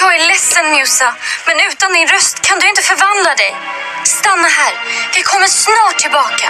Jag är ledsen Musa, men utan din röst kan du inte förvandla dig. Stanna här, vi kommer snart tillbaka.